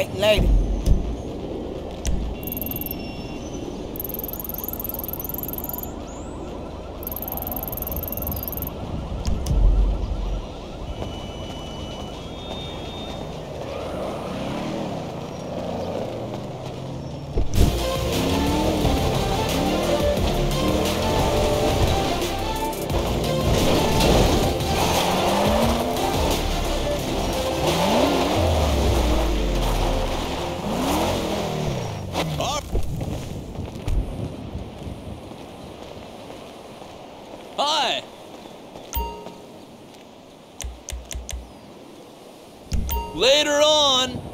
right, later. Later on.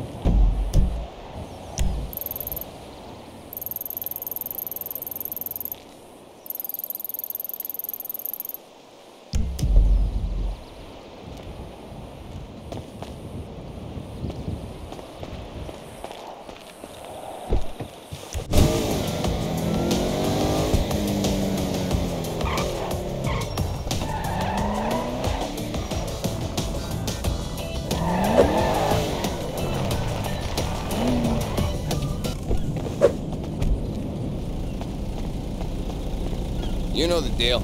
You know the deal.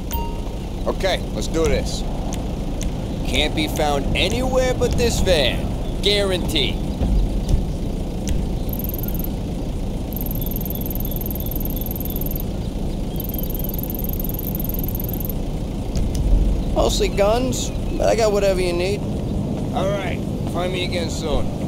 Okay, let's do this. Can't be found anywhere but this van. Guaranteed. Mostly guns, but I got whatever you need. All right, find me again soon.